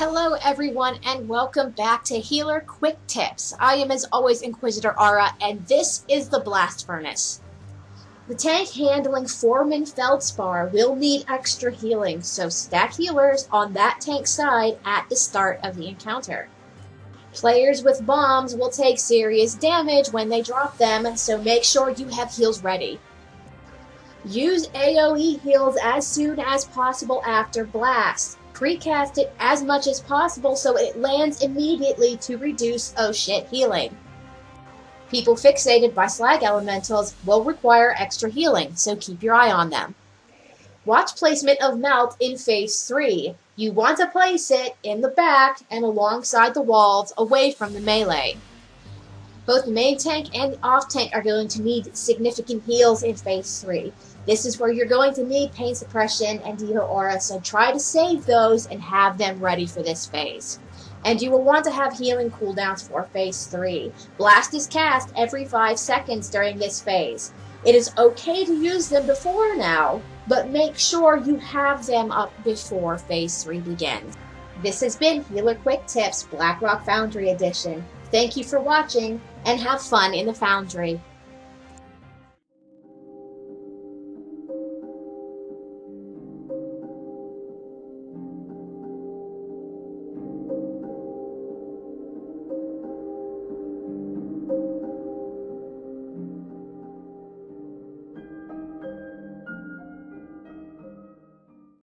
Hello everyone and welcome back to Healer Quick Tips. I am as always Inquisitor Aura and this is the Blast Furnace. The tank handling Foreman Feldspar will need extra healing, so stack healers on that tank side at the start of the encounter. Players with bombs will take serious damage when they drop them, so make sure you have heals ready. Use AoE heals as soon as possible after blast. Precast it as much as possible so it lands immediately to reduce oh shit healing. People fixated by slag elementals will require extra healing, so keep your eye on them. Watch placement of Melt in Phase 3. You want to place it in the back and alongside the walls away from the melee. Both the main tank and the off tank are going to need significant heals in Phase 3. This is where you're going to need pain suppression and Diva Aura, so try to save those and have them ready for this phase. And you will want to have healing cooldowns for Phase 3. Blast is cast every 5 seconds during this phase. It is okay to use them before now, but make sure you have them up before Phase 3 begins. This has been Healer Quick Tips Blackrock Foundry Edition. Thank you for watching, and have fun in the Foundry.